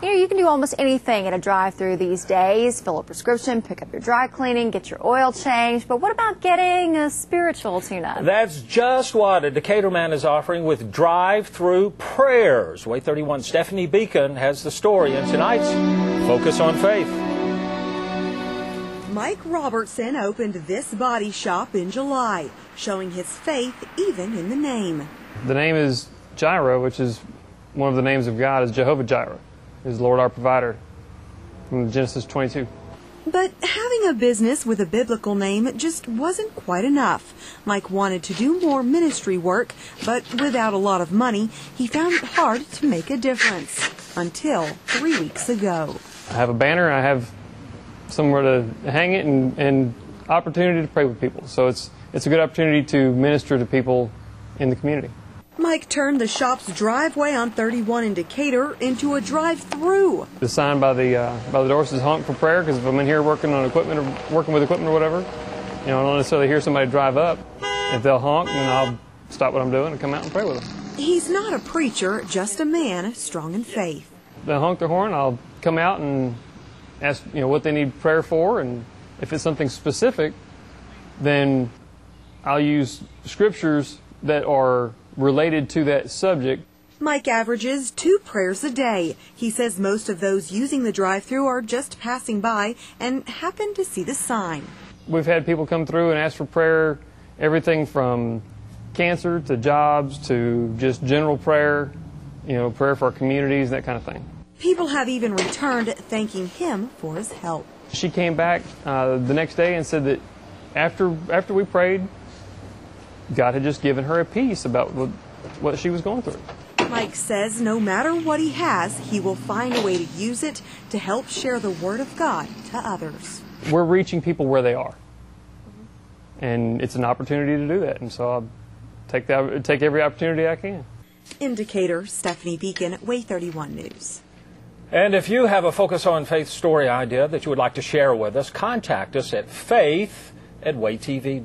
You know, you can do almost anything at a drive-through these days. Fill a prescription, pick up your dry cleaning, get your oil changed. But what about getting a spiritual tune-up? That's just what a Decatur man is offering with drive-through prayers. WAAY 31 Stephanie Beacon has the story in tonight's Focus on Faith. Mike Robertson opened this body shop in July, showing his faith even in the name. The name is Jireh, which is one of the names of God, is Jehovah Jireh, is Lord our provider from Genesis 22. But having a business with a biblical name just wasn't quite enough. Mike wanted to do more ministry work, but without a lot of money, he found it hard to make a difference. Until three weeks ago. I have a banner, I have somewhere to hang it, and, and opportunity to pray with people. So it's, it's a good opportunity to minister to people in the community. Mike turned the shop's driveway on 31 in Decatur into a drive-through. The sign by the uh, by the door says "honk for prayer" because if I'm in here working on equipment or working with equipment or whatever, you know, I don't necessarily hear somebody drive up. If they'll honk, then I'll stop what I'm doing and come out and pray with them. He's not a preacher, just a man strong in faith. They'll honk their horn. I'll come out and ask, you know, what they need prayer for, and if it's something specific, then I'll use scriptures that are related to that subject. Mike averages two prayers a day. He says most of those using the drive through are just passing by and happen to see the sign. We've had people come through and ask for prayer, everything from cancer to jobs to just general prayer, you know, prayer for our communities, that kind of thing. People have even returned thanking him for his help. She came back uh, the next day and said that after after we prayed, God had just given her a peace about what, what she was going through. Mike says no matter what he has, he will find a way to use it to help share the Word of God to others. We're reaching people where they are. And it's an opportunity to do that. And so I'll take, that, take every opportunity I can. In Decatur, Stephanie Beacon, WAAY 31 News. And if you have a Focus on Faith story idea that you would like to share with us, contact us at faith at waaytv.com.